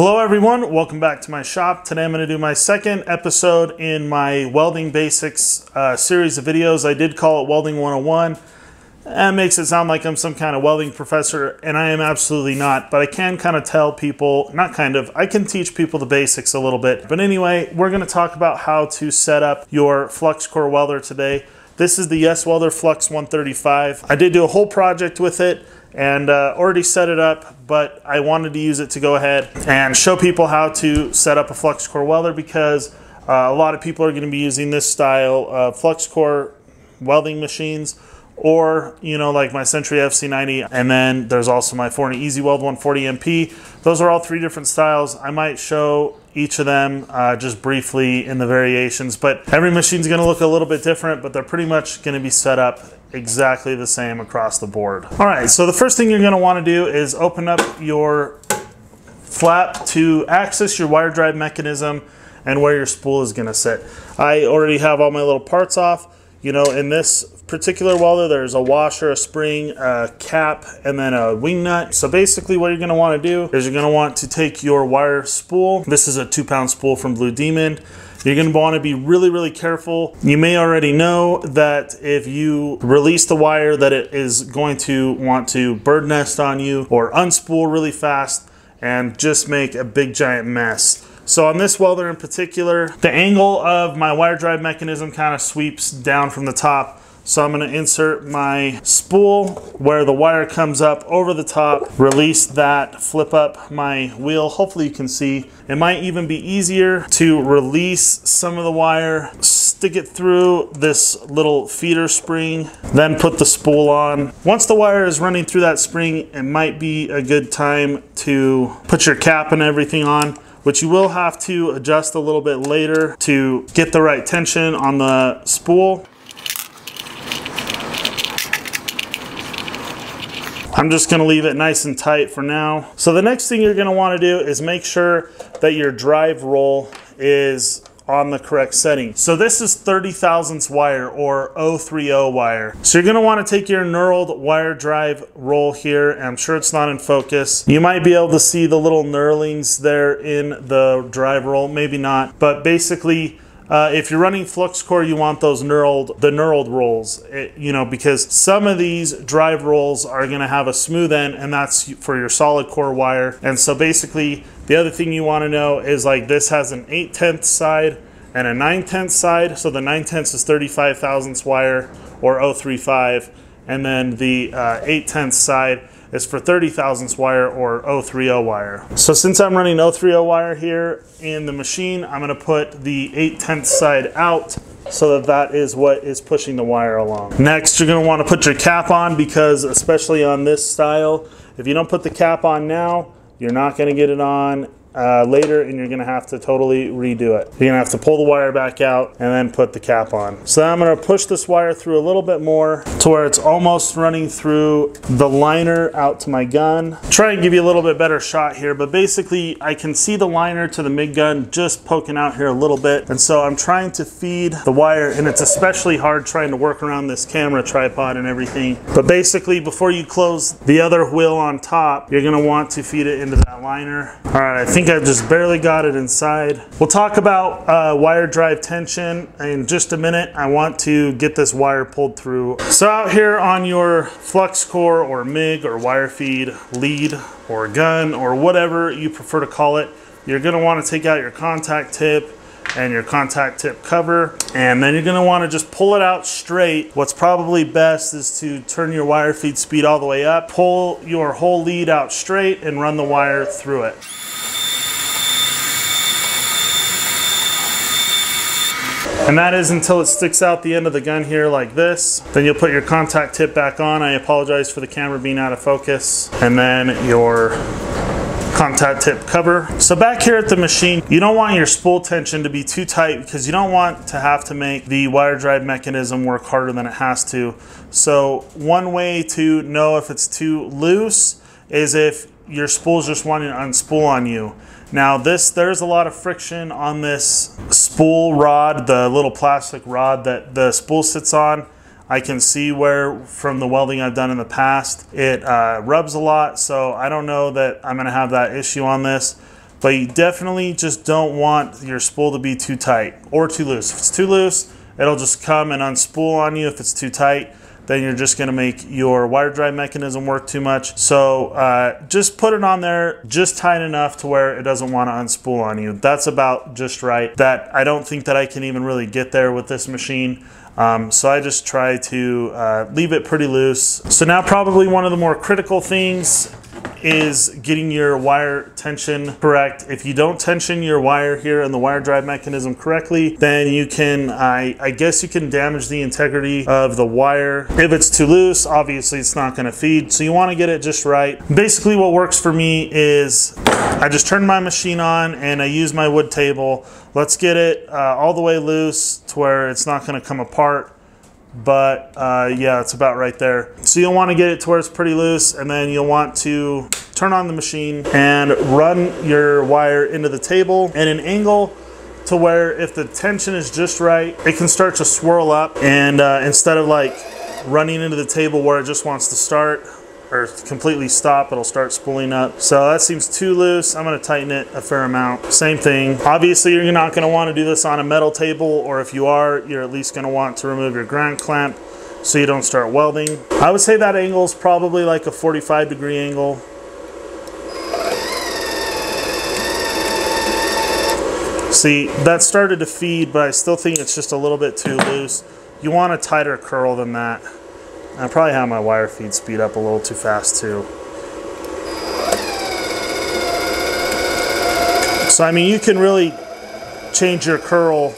Hello everyone, welcome back to my shop. Today I'm going to do my second episode in my welding basics uh, series of videos. I did call it Welding 101. That makes it sound like I'm some kind of welding professor, and I am absolutely not. But I can kind of tell people, not kind of, I can teach people the basics a little bit. But anyway, we're going to talk about how to set up your flux core welder today. This is the Yes Welder Flux 135. I did do a whole project with it and uh, already set it up, but I wanted to use it to go ahead and show people how to set up a flux core welder because uh, a lot of people are going to be using this style of flux core welding machines or you know like my Century FC90 and then there's also my Forney Easy Weld 140 MP. Those are all three different styles. I might show each of them uh, just briefly in the variations, but every machine is going to look a little bit different, but they're pretty much going to be set up exactly the same across the board. All right, so the first thing you're going to want to do is open up your flap to access your wire drive mechanism and where your spool is going to sit. I already have all my little parts off. You know, in this particular welder, there's a washer, a spring, a cap, and then a wing nut. So basically what you're gonna wanna do is you're gonna want to take your wire spool. This is a two pound spool from Blue Demon. You're going to want to be really, really careful. You may already know that if you release the wire that it is going to want to bird nest on you or unspool really fast and just make a big giant mess. So on this welder in particular, the angle of my wire drive mechanism kind of sweeps down from the top. So I'm going to insert my spool where the wire comes up over the top, release that, flip up my wheel. Hopefully you can see. It might even be easier to release some of the wire, stick it through this little feeder spring, then put the spool on. Once the wire is running through that spring, it might be a good time to put your cap and everything on which you will have to adjust a little bit later to get the right tension on the spool. I'm just gonna leave it nice and tight for now. So the next thing you're gonna wanna do is make sure that your drive roll is on the correct setting. So this is 30 thousandths wire or 030 wire. So you're gonna wanna take your knurled wire drive roll here. I'm sure it's not in focus. You might be able to see the little knurlings there in the drive roll, maybe not. But basically, uh, if you're running flux core, you want those knurled, the knurled rolls, it, you know, because some of these drive rolls are going to have a smooth end, and that's for your solid core wire. And so basically, the other thing you want to know is like this has an 8 tenths side and a 9 tenths side. So the 9 tenths is 35 thousandths wire or 035, and then the uh, 8 tenths side is for 30 thousandths wire or 030 wire. So since I'm running 030 wire here in the machine, I'm gonna put the 8 tenths side out so that that is what is pushing the wire along. Next, you're gonna wanna put your cap on because especially on this style, if you don't put the cap on now, you're not gonna get it on uh, later and you're gonna have to totally redo it. You're gonna have to pull the wire back out and then put the cap on. So I'm gonna push this wire through a little bit more to where it's almost running through the liner out to my gun. Try and give you a little bit better shot here, but basically I can see the liner to the MIG gun just poking out here a little bit. And so I'm trying to feed the wire and it's especially hard trying to work around this camera tripod and everything. But basically before you close the other wheel on top, you're gonna want to feed it into that liner. All right, I think think I've just barely got it inside. We'll talk about uh, wire drive tension in just a minute. I want to get this wire pulled through. So out here on your flux core or MIG or wire feed lead or gun or whatever you prefer to call it, you're gonna wanna take out your contact tip and your contact tip cover and then you're going to want to just pull it out straight what's probably best is to turn your wire feed speed all the way up pull your whole lead out straight and run the wire through it And that is until it sticks out the end of the gun here like this. Then you'll put your contact tip back on. I apologize for the camera being out of focus. And then your contact tip cover. So back here at the machine, you don't want your spool tension to be too tight because you don't want to have to make the wire drive mechanism work harder than it has to. So one way to know if it's too loose is if your spool's just wanting to unspool on you. Now this, there's a lot of friction on this spool rod, the little plastic rod that the spool sits on. I can see where from the welding I've done in the past, it uh, rubs a lot. So I don't know that I'm gonna have that issue on this. but you definitely just don't want your spool to be too tight or too loose. If it's too loose, it'll just come and unspool on you. If it's too tight, then you're just gonna make your wire drive mechanism work too much. So uh, just put it on there just tight enough to where it doesn't wanna unspool on you. That's about just right. That I don't think that I can even really get there with this machine. Um, so I just try to uh, leave it pretty loose. So now probably one of the more critical things is getting your wire tension correct. If you don't tension your wire here and the wire drive mechanism correctly, then you can, I, I guess you can damage the integrity of the wire. If it's too loose, obviously it's not gonna feed. So you wanna get it just right. Basically what works for me is I just turn my machine on and I use my wood table. Let's get it uh, all the way loose to where it's not gonna come apart but uh, yeah, it's about right there. So you'll want to get it to where it's pretty loose and then you'll want to turn on the machine and run your wire into the table at an angle to where if the tension is just right, it can start to swirl up and uh, instead of like running into the table where it just wants to start, or completely stop, it'll start spooling up. So that seems too loose. I'm gonna tighten it a fair amount. Same thing. Obviously, you're not gonna wanna do this on a metal table, or if you are, you're at least gonna want to remove your ground clamp so you don't start welding. I would say that angle is probably like a 45 degree angle. See, that started to feed, but I still think it's just a little bit too loose. You want a tighter curl than that. I probably have my wire feed speed up a little too fast too. So I mean you can really change your curl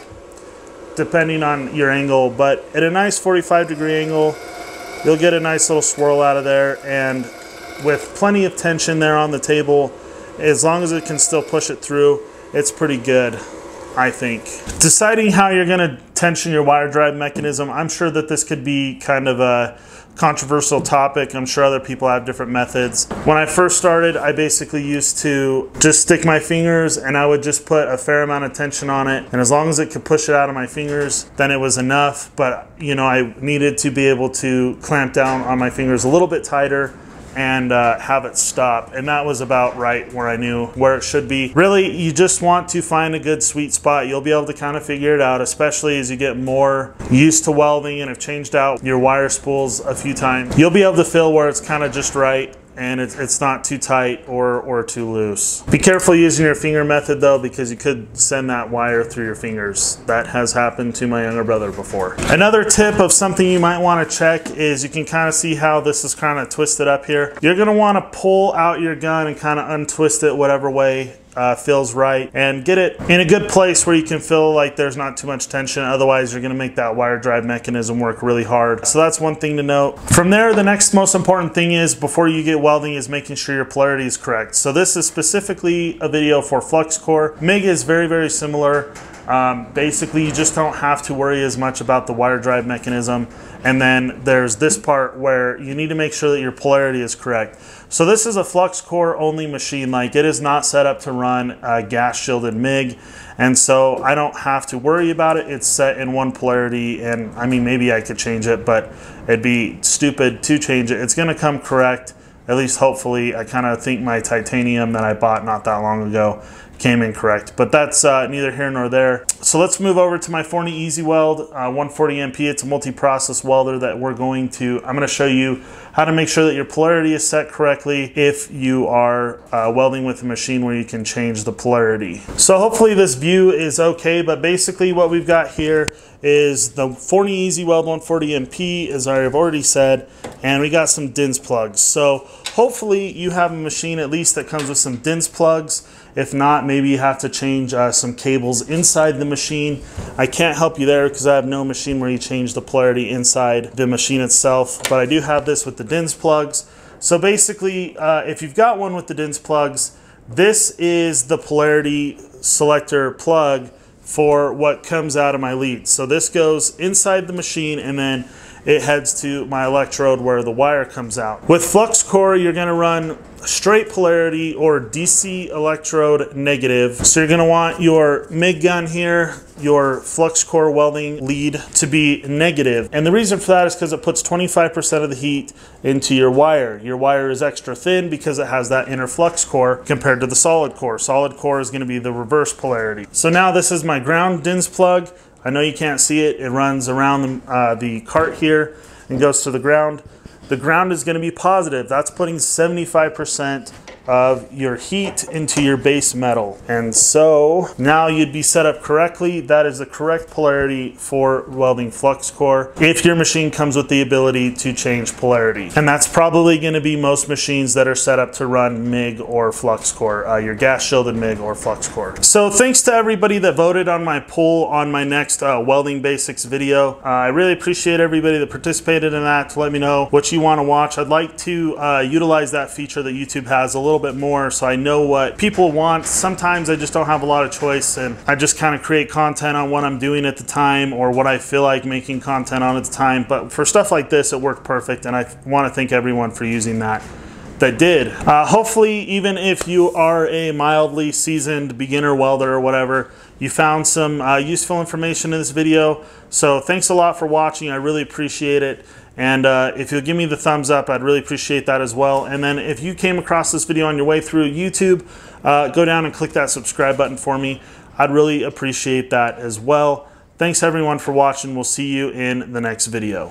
depending on your angle, but at a nice 45 degree angle, you'll get a nice little swirl out of there and with plenty of tension there on the table, as long as it can still push it through, it's pretty good. I think. Deciding how you're going to tension your wire drive mechanism, I'm sure that this could be kind of a controversial topic. I'm sure other people have different methods. When I first started, I basically used to just stick my fingers and I would just put a fair amount of tension on it. And as long as it could push it out of my fingers, then it was enough. But, you know, I needed to be able to clamp down on my fingers a little bit tighter and uh, have it stop. And that was about right where I knew where it should be. Really, you just want to find a good sweet spot. You'll be able to kind of figure it out, especially as you get more used to welding and have changed out your wire spools a few times. You'll be able to feel where it's kind of just right and it's, it's not too tight or, or too loose. Be careful using your finger method though because you could send that wire through your fingers. That has happened to my younger brother before. Another tip of something you might want to check is you can kind of see how this is kind of twisted up here. You're going to want to pull out your gun and kind of untwist it whatever way uh, feels right and get it in a good place where you can feel like there's not too much tension. Otherwise, you're to make that wire drive mechanism work really hard. So that's one thing to note. From there, the next most important thing is before you get welding is making sure your polarity is correct. So this is specifically a video for flux core. MIG is very, very similar. Um, basically, you just don't have to worry as much about the wire drive mechanism. And then there's this part where you need to make sure that your polarity is correct. So this is a flux core only machine. Like it is not set up to run a gas shielded MIG. And so I don't have to worry about it. It's set in one polarity. And I mean, maybe I could change it, but it'd be stupid to change it. It's going to come correct. At least hopefully, I kind of think my titanium that I bought not that long ago came in correct. But that's uh, neither here nor there. So let's move over to my Forney Easy Weld uh, 140 MP. It's a multi-process welder that we're going to, I'm going to show you how to make sure that your polarity is set correctly if you are uh, welding with a machine where you can change the polarity. So hopefully this view is okay, but basically what we've got here is the Forney Easy Weld 140 MP, as I've already said, and we got some DINS plugs. So hopefully you have a machine at least that comes with some DINS plugs. If not, maybe you have to change uh, some cables inside the machine. I can't help you there because I have no machine where you change the polarity inside the machine itself, but I do have this with the DINS plugs. So basically, uh, if you've got one with the DINS plugs, this is the polarity selector plug for what comes out of my lead. So this goes inside the machine and then it heads to my electrode where the wire comes out. With flux core, you're gonna run straight polarity or DC electrode negative. So you're gonna want your MIG gun here, your flux core welding lead to be negative. And the reason for that is because it puts 25% of the heat into your wire. Your wire is extra thin because it has that inner flux core compared to the solid core. Solid core is gonna be the reverse polarity. So now this is my ground DINS plug. I know you can't see it. It runs around the, uh, the cart here and goes to the ground. The ground is going to be positive. That's putting 75% of your heat into your base metal. And so now you'd be set up correctly. That is the correct polarity for welding flux core if your machine comes with the ability to change polarity. And that's probably going to be most machines that are set up to run MIG or flux core, uh, your gas shielded MIG or flux core. So thanks to everybody that voted on my poll on my next uh, welding basics video. Uh, I really appreciate everybody that participated in that to let me know what you want to watch. I'd like to uh, utilize that feature that YouTube has a little little bit more so I know what people want. Sometimes I just don't have a lot of choice and I just kind of create content on what I'm doing at the time or what I feel like making content on at the time. But for stuff like this, it worked perfect and I want to thank everyone for using that that did. Uh, hopefully, even if you are a mildly seasoned beginner welder or whatever, you found some uh, useful information in this video. So thanks a lot for watching. I really appreciate it. And uh, if you'll give me the thumbs up, I'd really appreciate that as well. And then if you came across this video on your way through YouTube, uh, go down and click that subscribe button for me. I'd really appreciate that as well. Thanks everyone for watching. We'll see you in the next video.